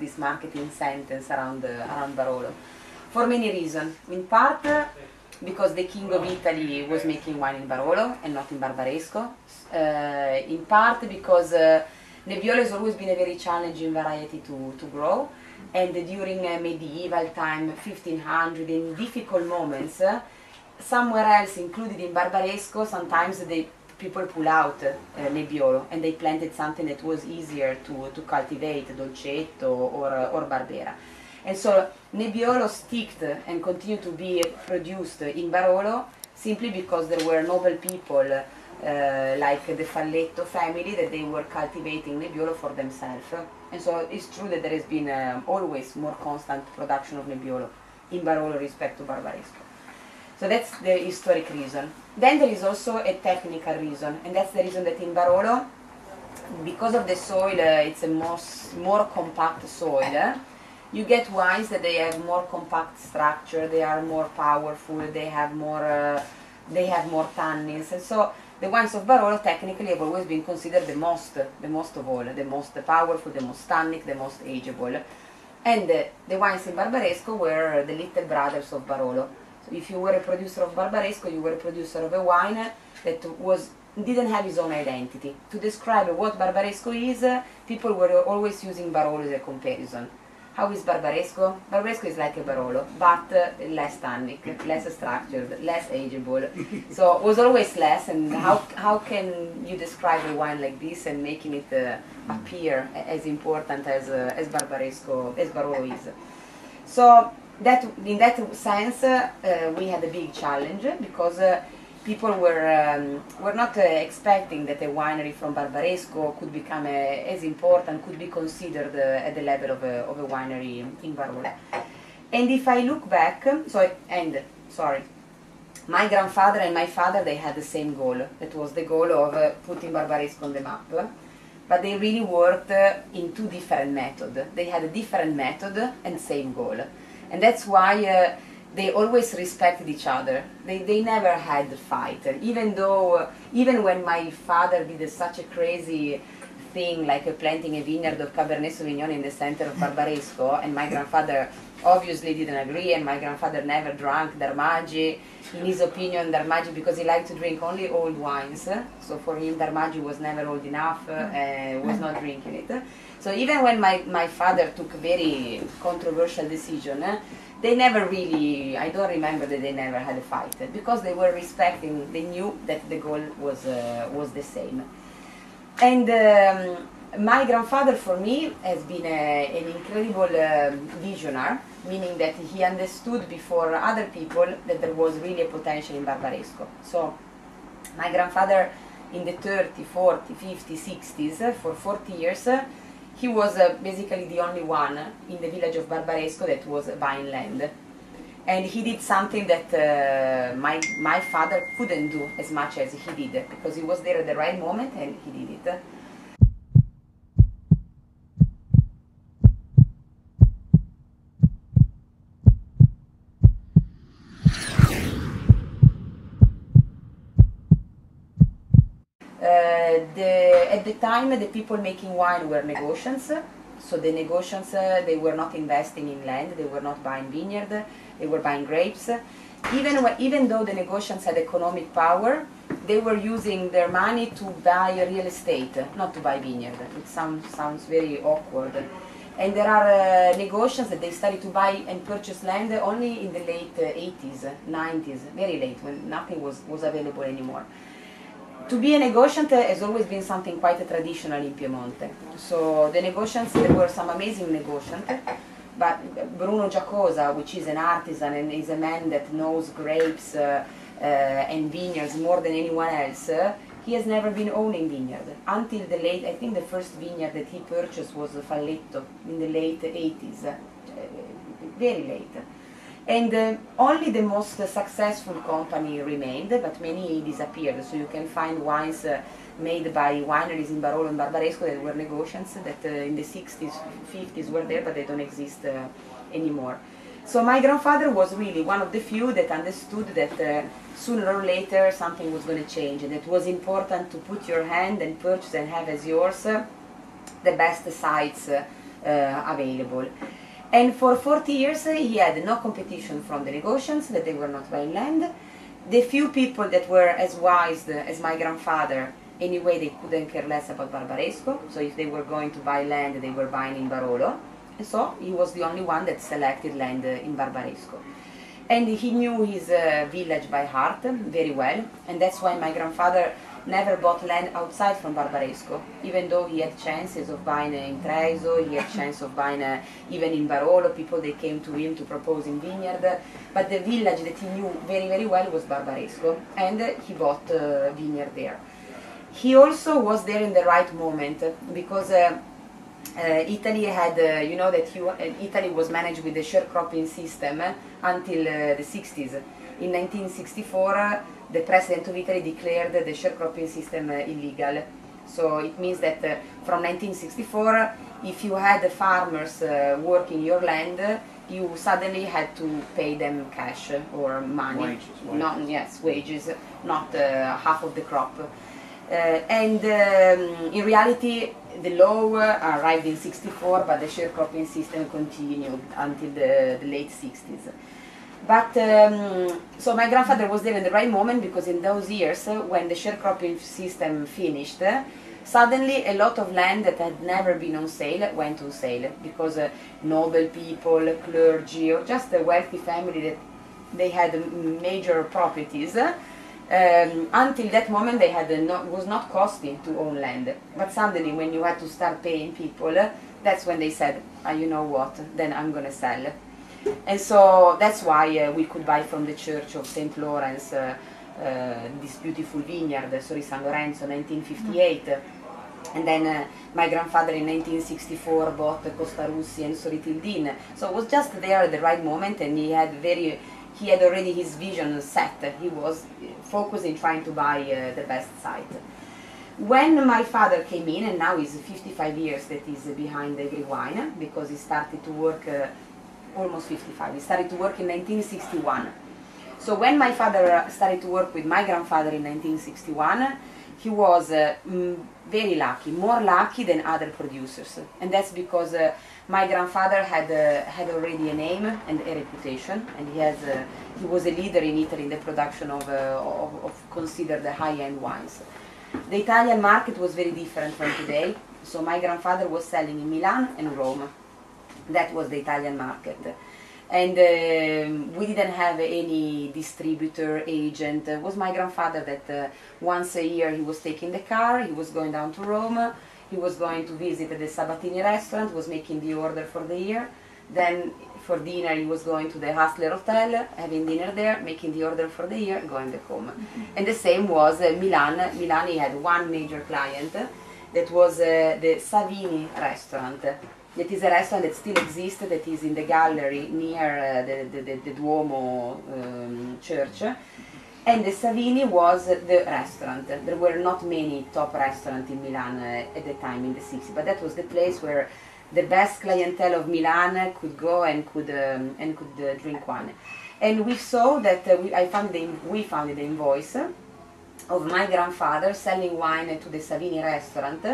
this marketing sentence around, uh, around Barolo. For many reasons. In part, uh, because the king of Italy was making wine in Barolo and not in Barbaresco. Uh, in part because uh, Nebbiolo has always been a very challenging variety to, to grow. And during uh, medieval time, 1500, in difficult moments, uh, somewhere else, included in Barbaresco, sometimes the people pull out uh, Nebbiolo and they planted something that was easier to, to cultivate, Dolcetto or, or Barbera. And so Nebbiolo sticked and continued to be produced in Barolo simply because there were noble people uh, like the Falletto family that they were cultivating Nebbiolo for themselves. And so it's true that there has been always more constant production of Nebbiolo in Barolo respect to Barbaresco. So that's the historic reason. Then there is also a technical reason, and that's the reason that in Barolo, because of the soil, uh, it's a most, more compact soil, uh, you get wines that they have more compact structure, they are more powerful, they have more, uh, they have more tannins, and so the wines of Barolo technically have always been considered the most, the most of all, the most powerful, the most tannic, the most ageable. And uh, the wines in Barbaresco were the little brothers of Barolo. So if you were a producer of Barbaresco, you were a producer of a wine that was didn't have his own identity. To describe what Barbaresco is, uh, people were always using Barolo as a comparison. How is Barbaresco? Barbaresco is like a Barolo, but uh, less tannic, less structured, less ageable. so it was always less, and how, how can you describe a wine like this and making it uh, appear as important as, uh, as Barbaresco, as Barolo is? So that, in that sense, uh, we had a big challenge because uh, people were um, were not uh, expecting that a winery from Barbaresco could become a, as important, could be considered uh, at the level of a, of a winery in Barolo. And if I look back, so and sorry, my grandfather and my father they had the same goal. That was the goal of uh, putting Barbaresco on the map. But they really worked uh, in two different methods. They had a different method and same goal, and that's why uh, they always respected each other. They, they never had a fight. Even though, even when my father did such a crazy thing like uh, planting a vineyard of Cabernet Sauvignon in the center of Barbaresco, and my grandfather obviously didn't agree, and my grandfather never drank Darmagi. In his opinion, Darmagi, because he liked to drink only old wines, so for him Darmagi was never old enough, uh, was not drinking it. So even when my, my father took a very controversial decision, they never really, I don't remember that they never had a fight because they were respecting, they knew that the goal was, uh, was the same. And um, my grandfather for me has been a, an incredible uh, visionary, meaning that he understood before other people that there was really a potential in Barbaresco. So my grandfather in the 30, 40, 50, 60s, for 40 years, he was uh, basically the only one in the village of Barbaresco that was buying land. And he did something that uh, my, my father couldn't do as much as he did because he was there at the right moment and he did it. Uh, the, time, the people making wine were negociants. So the negociants, uh, they were not investing in land, they were not buying vineyard, they were buying grapes. Even, even though the negociants had economic power, they were using their money to buy real estate, not to buy vineyard. It sounds, sounds very awkward. And there are uh, negociants that they started to buy and purchase land only in the late uh, 80s, 90s, very late, when nothing was, was available anymore to be a negociant has always been something quite traditional in Piemonte. So the negociants, there were some amazing negociants, but Bruno Giacosa, which is an artisan and is a man that knows grapes uh, uh, and vineyards more than anyone else, uh, he has never been owning vineyard. Until the late, I think the first vineyard that he purchased was Falletto in the late 80s, uh, very late. And uh, only the most successful company remained, but many disappeared. So you can find wines uh, made by wineries in Barolo and Barbaresco that were negociants that uh, in the 60s, 50s were there, but they don't exist uh, anymore. So my grandfather was really one of the few that understood that uh, sooner or later something was going to change, and it was important to put your hand and purchase and have as yours uh, the best sites available. And for 40 years uh, he had no competition from the negotiants that they were not buying land. The few people that were as wise as my grandfather, anyway they couldn't care less about Barbaresco, so if they were going to buy land they were buying in Barolo. And so he was the only one that selected land in Barbaresco. And he knew his uh, village by heart very well, and that's why my grandfather never bought land outside from Barbaresco, even though he had chances of buying in Treiso, he had chance of buying uh, even in Barolo, people they came to him to propose in Vineyard, but the village that he knew very very well was Barbaresco, and uh, he bought uh, Vineyard there. He also was there in the right moment, because uh, uh, Italy had, uh, you know that he, Italy was managed with the sharecropping system until the 60s. In 1964, the President of Italy declared the sharecropping system uh, illegal. So it means that uh, from 1964, if you had farmers uh, working your land, you suddenly had to pay them cash or money. Wages, wages. Not, yes, wages, not uh, half of the crop. Uh, and um, in reality, the law arrived in 64, but the sharecropping system continued until the, the late 60s. But um, so my grandfather was there in the right moment because in those years, uh, when the sharecropping system finished, uh, suddenly a lot of land that had never been on sale went on sale because uh, noble people, clergy, or just a wealthy family that they had major properties. Uh, um, until that moment, they had no, was not costly to own land. But suddenly, when you had to start paying people, uh, that's when they said, ah, "You know what? Then I'm gonna sell." And so that's why uh, we could buy from the Church of St. Lawrence uh, uh, this beautiful vineyard, Sori San Lorenzo, 1958. And then uh, my grandfather in 1964 bought Costa Russi and Sori Tildin. So it was just there at the right moment and he had very, he had already his vision set. He was focusing trying to buy uh, the best site. When my father came in, and now he's 55 years that he's behind every wine, because he started to work uh, almost 55. He started to work in 1961. So when my father started to work with my grandfather in 1961, he was uh, very lucky, more lucky than other producers. And that's because uh, my grandfather had, uh, had already a name and a reputation, and he, has, uh, he was a leader in Italy in the production of, uh, of, of considered high-end wines. The Italian market was very different from today, so my grandfather was selling in Milan and Rome that was the Italian market. And uh, we didn't have any distributor, agent. It was my grandfather that uh, once a year he was taking the car, he was going down to Rome, he was going to visit the Sabatini restaurant, was making the order for the year. Then for dinner he was going to the Hassler Hotel, having dinner there, making the order for the year, going back home. Mm -hmm. And the same was uh, Milan. Milan he had one major client that was uh, the Savini restaurant that is a restaurant that still exists, that is in the gallery near uh, the, the, the, Duomo um, church. And the Savini was the restaurant. There were not many top restaurants in Milan uh, at the time in the 60s, but that was the place where the best clientele of Milan could go and could um, and could uh, drink wine. And we saw that uh, we, I found the, we found the invoice of my grandfather selling wine to the Savini restaurant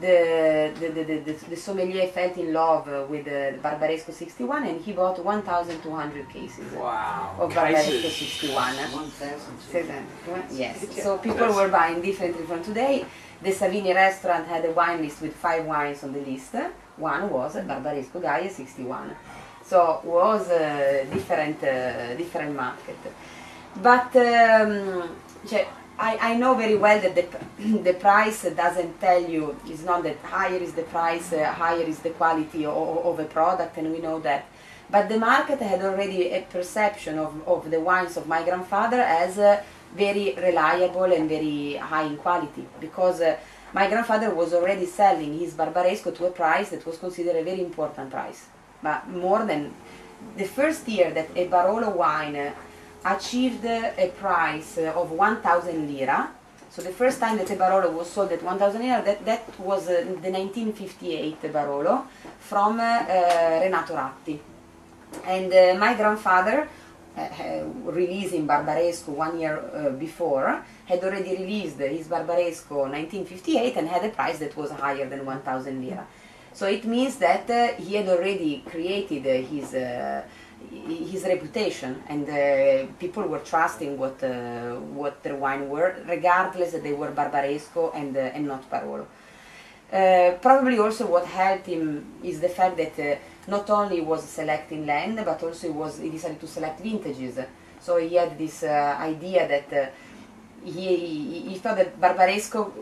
the, the, the, the, the sommelier fell in love with the Barbaresco 61 and he bought 1,200 cases wow. of Barbaresco 61. 1,200? Yes, so people were buying differently from today. The Savini restaurant had a wine list with five wines on the list. One was Barbaresco Gaja 61. So it was a different, uh, different market. But um, I, I know very well that the, the price doesn't tell you, it's not that higher is the price, uh, higher is the quality of, a product, and we know that. But the market had already a perception of, of the wines of my grandfather as uh, very reliable and very high in quality, because uh, my grandfather was already selling his Barbaresco to a price that was considered a very important price. But more than the first year that a Barolo wine achieved a price of 1,000 lira. So the first time that a Barolo was sold at 1,000 lira, that, that was uh, the 1958 Barolo from uh, Renato Ratti. And uh, my grandfather, uh, releasing Barbaresco one year uh, before, had already released his Barbaresco 1958 and had a price that was higher than 1,000 lira. So it means that uh, he had already created his his reputation, and uh, people were trusting what uh, what their wine were, regardless that they were Barbaresco and uh, and not Barolo. probably also what helped him is the fact that not only was selecting land, but also he was he decided to select vintages. So he had this idea that he, he, he thought that Barbaresco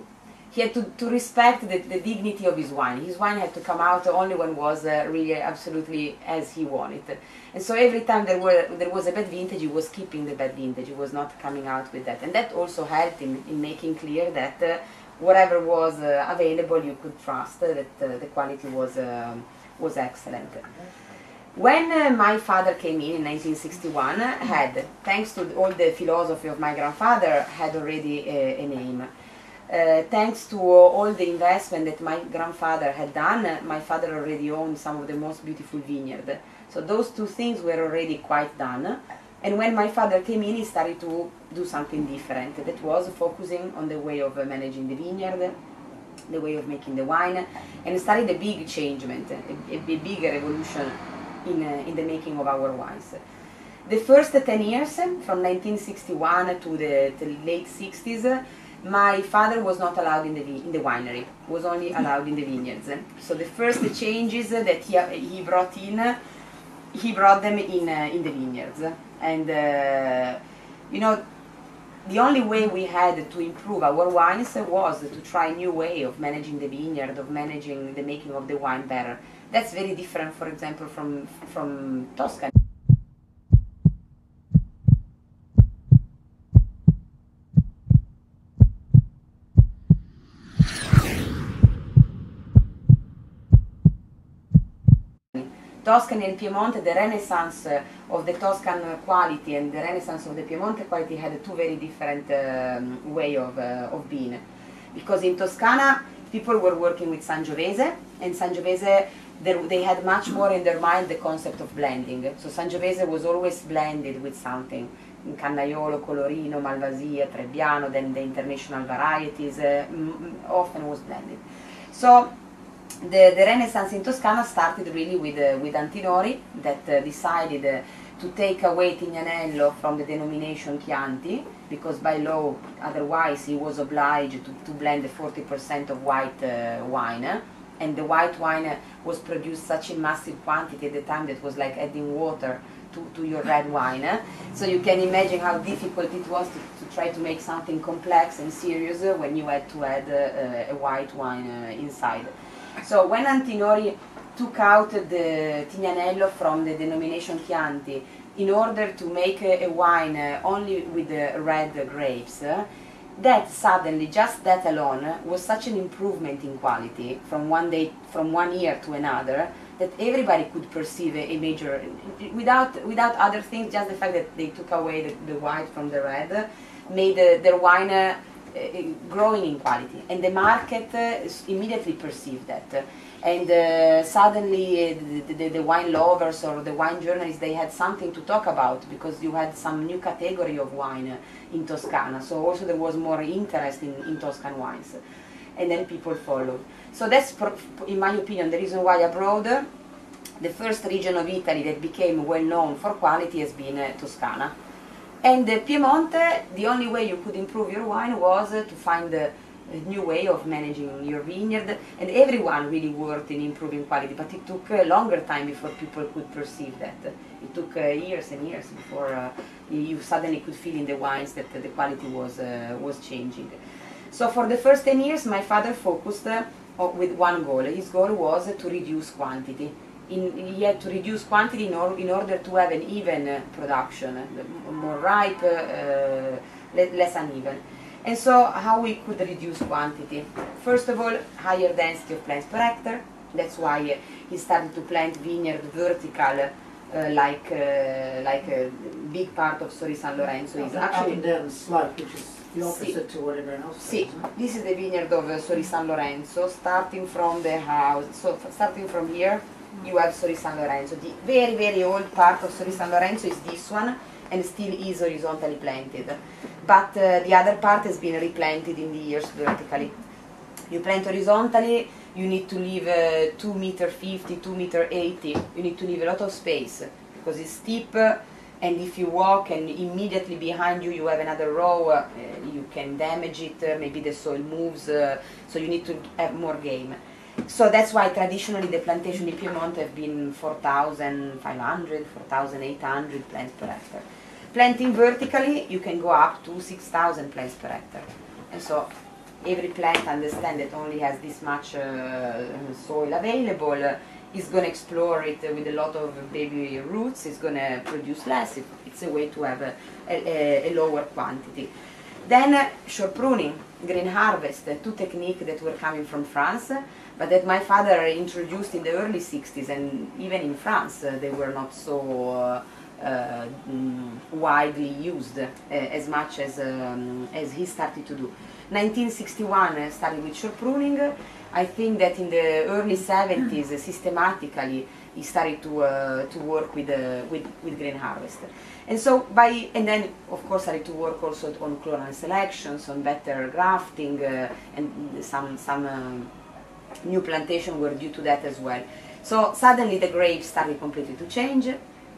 he had to, to respect the, the dignity of his wine. His wine had to come out the only when was uh, really absolutely as he wanted. And so every time there, were, there was a bad vintage, he was keeping the bad vintage. He was not coming out with that. And that also helped him in making clear that uh, whatever was uh, available, you could trust that uh, the quality was, um, was excellent. When uh, my father came in in 1961, had, thanks to all the philosophy of my grandfather, had already a name. Uh, thanks to all the investment that my grandfather had done, my father already owned some of the most beautiful vineyards. So those two things were already quite done. And when my father came in, he started to do something different. That was focusing on the way of managing the vineyard, the way of making the wine, and started a big changement, a, a big revolution in, uh, in the making of our wines. The first 10 years, from 1961 to the, the late 60s, my father was not allowed in the, in the winery, was only allowed in the vineyards. So the first changes that he, he brought in, he brought them in, uh, in the vineyards. And, uh, you know, the only way we had to improve our wines was to try a new way of managing the vineyard, of managing the making of the wine better. That's very different, for example, from, from Tuscany. Tuscany and Piedmont, the renaissance of the Tuscan quality and the renaissance of the Piedmont quality had two very different um, way of, uh, of being. Because in Toscana, people were working with Sangiovese, and Sangiovese, they had much more in their mind the concept of blending. So Sangiovese was always blended with something. Canaiolo, Colorino, Malvasia, Trebbiano, then the international varieties, uh, often was blended. So the, the Renaissance in Toscana started really with, uh, with Antinori that uh, decided uh, to take away Tignanello from the denomination Chianti because by law otherwise he was obliged to, to blend 40% of white uh, wine and the white wine was produced such in massive quantity at the time that was like adding water to, to your red wine. So you can imagine how difficult it was to, to try to make something complex and serious when you had to add uh, a white wine uh, inside. So when Antinori took out the Tignanello from the denomination Chianti in order to make a, wine only with the red grapes, that suddenly, just that alone, was such an improvement in quality from one day, from one year to another, that everybody could perceive a, major, without without other things, just the fact that they took away the, the white from the red, made uh, their wine uh, growing in quality, and the market uh, immediately perceived that. And uh, suddenly, the, the, the, wine lovers or the wine journalists they had something to talk about because you had some new category of wine in Toscana. So also there was more interest in, in Toscan wines, and then people followed. So that's, in my opinion, the reason why abroad the first region of Italy that became well known for quality has been uh, Toscana. And uh, Piemonte, the only way you could improve your wine was to find a, a, new way of managing your vineyard, and everyone really worked in improving quality, but it took a longer time before people could perceive that. It took uh, years and years before uh, you suddenly could feel in the wines that the quality was, uh, was changing. So for the first 10 years, my father focused with one goal. His goal was to reduce quantity in, he had to reduce quantity in, or, in order to have an even uh, production, uh, more ripe, uh, less uneven. And so how we could reduce quantity? First of all, higher density of plants per hectare. That's why he started to plant vineyard vertical uh, like uh, like a big part of Sori San Lorenzo is actually down slope, which is the opposite si. to what everyone else si. This is the vineyard of uh, Sori San Lorenzo, starting from the house. So starting from here, you have Sori San Lorenzo. The very, very old part of Sori San Lorenzo is this one and still is horizontally planted. But uh, the other part has been replanted in the years vertically. You plant horizontally, you need to leave uh, 2 meter 50, 2 meter 80. You need to leave a lot of space because it's steep and if you walk and immediately behind you you have another row, uh, you can damage it, uh, maybe the soil moves, uh, so you need to have more game. So that's why traditionally the plantation in Piedmont have been 4,500, 4,800 plants per hectare. Planting vertically, you can go up to 6,000 plants per hectare. And so every plant understand that only has this much uh, soil available uh, is going to explore it uh, with a lot of baby roots, is going to produce less. It, it's a way to have a, a, a lower quantity. Then uh, short pruning, green harvest, two techniques that were coming from France, but that my father introduced in the early 60s, and even in France uh, they were not so uh, mm, widely used uh, as much as, um, as he started to do. 1961 uh, started with short pruning. I think that in the early 70s, uh, systematically, he started to uh, to work with, uh, with with green harvest, and so by and then of course started to work also on clonal selections, on better grafting, uh, and some some um, new plantation were due to that as well. So suddenly the grapes started completely to change.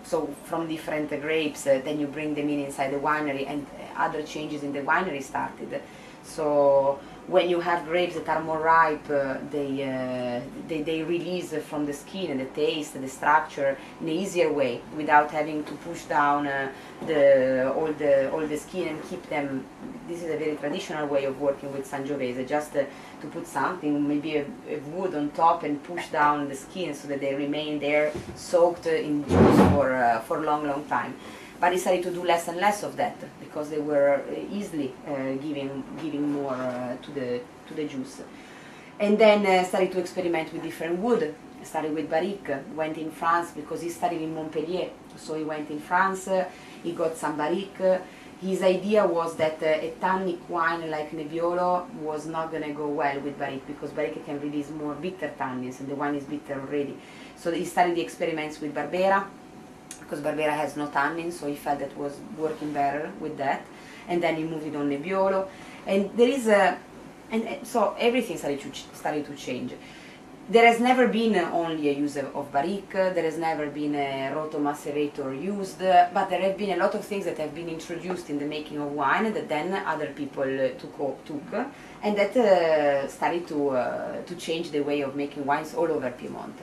So from different grapes, uh, then you bring them in inside the winery, and other changes in the winery started. So when you have grapes that are more ripe, uh, they, uh, they, they release from the skin and the taste, the structure in an easier way without having to push down uh, the, all, the, all the skin and keep them. This is a very traditional way of working with Sangiovese, just uh, to put something, maybe a, a, wood on top and push down the skin so that they remain there soaked in juice for, uh, for a long, long time but decided to do less and less of that because they were easily uh, giving giving more uh, to the to the juice. And then uh, started to experiment with different wood. Started with barrique. Went in France because he studied in Montpellier. So he went in France. he got some barrique. His idea was that a tannic wine like Nebbiolo was not going to go well with barrique because barrique can release more bitter tannins and the wine is bitter already. So he started the experiments with Barbera because Barbera has no tannin, so he felt that was working better with that. And then he moved it on Nebbiolo. And there is a, and so everything started to, started to change. There has never been only a use of barrique, there has never been a rotomacerator used, but there have been a lot of things that have been introduced in the making of wine that then other people took, took and that uh, started to, uh, to change the way of making wines all over Piemonte.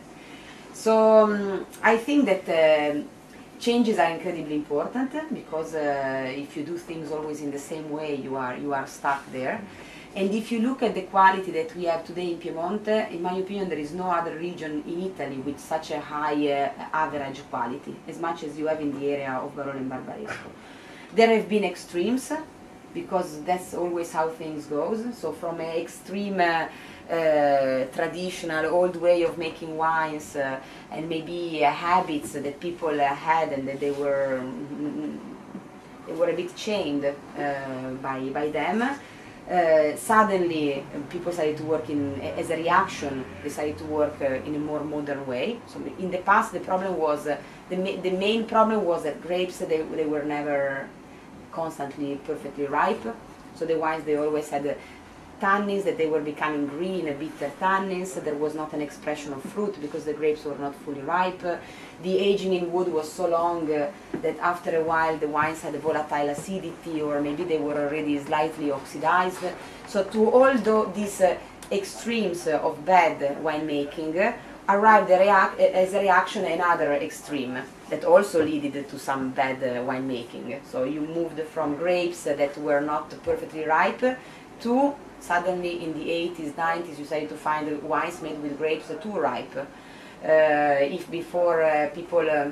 So um, I think that uh, changes are incredibly important because uh, if you do things always in the same way, you are you are stuck there. And if you look at the quality that we have today in Piemonte, in my opinion, there is no other region in Italy with such a high uh, average quality, as much as you have in the area of Barolo and Barbaresco. There have been extremes, because that's always how things goes. So from an extreme uh, uh, traditional old way of making wines uh, and maybe uh, habits that people uh, had and that they were they were a bit chained uh, by by them. suddenly, people started to work in as a reaction. Decided to work in a more modern way. So in the past, the problem was the ma the main problem was that grapes they they were never constantly perfectly ripe. So the wines they always had tannins, that they were becoming green, bitter tannins. There was not an expression of fruit because the grapes were not fully ripe. The aging in wood was so long uh, that after a while the wines had a volatile acidity or maybe they were already slightly oxidized. So to all these uh, extremes of bad winemaking uh, arrived as a reaction another extreme that also led to some bad uh, winemaking. So you moved from grapes that were not perfectly ripe to suddenly in the 80s, 90s, you started to find wines made with grapes too ripe. Uh, if before uh, people uh,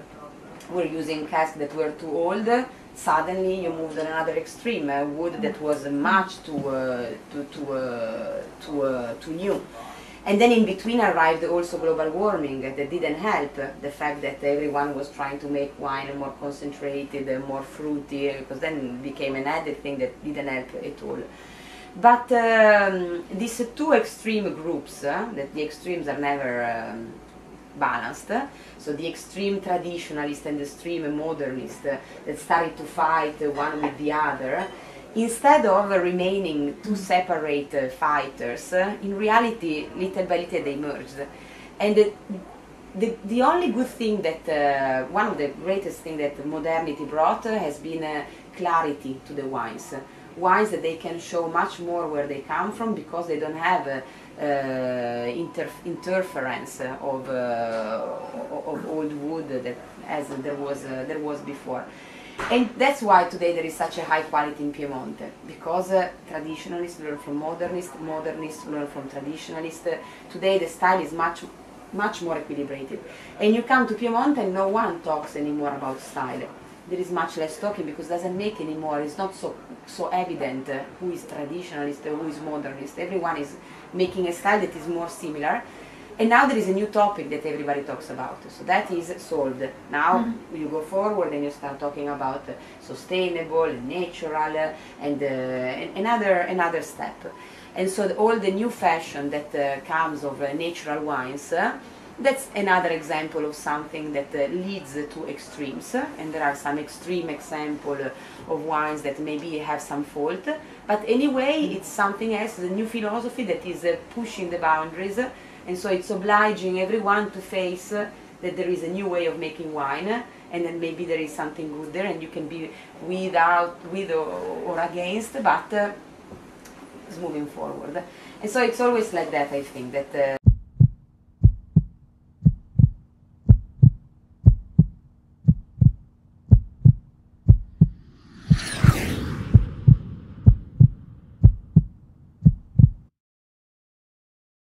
were using casks that were too old, suddenly you moved on another extreme, uh, wood that was much too, uh, too, too, uh, too, too new. And then in between arrived also global warming that didn't help. The fact that everyone was trying to make wine more concentrated, more fruity, because then became an added thing that didn't help at all. But um, these two extreme groups, uh, that the extremes are never um, balanced, so the extreme traditionalist and the extreme modernist uh, that started to fight one with the other, instead of remaining two separate uh, fighters, in reality, little by little they merged. And the, the, the only good thing that, uh, one of the greatest things that modernity brought has been clarity to the wines. That they can show much more where they come from because they don't have uh, uh, inter interference of, uh, of old wood that as there was, uh, there was before. And that's why today there is such a high quality in Piemonte, because uh, traditionalists learn from modernists, modernists learn from traditionalists. Uh, today the style is much, much more equilibrated. And you come to Piemonte and no one talks anymore about style. There is much less talking because it doesn't make anymore, it's not so, so evident uh, who is traditionalist, uh, who is modernist. Everyone is making a style that is more similar. And now there is a new topic that everybody talks about. So that is solved. Now Mm-hmm. you go forward and you start talking about uh, sustainable, natural, uh, and, uh, and another another step. And so the, all the new fashion that uh, comes of uh, natural wines. Uh, that's another example of something that uh, leads to extremes, and there are some extreme example of wines that maybe have some fault. But anyway, it's something else, a new philosophy that is uh, pushing the boundaries, and so it's obliging everyone to face uh, that there is a new way of making wine, and then maybe there is something good there, and you can be without, with or, or against, but uh, it's moving forward. And so it's always like that, I think that. Uh,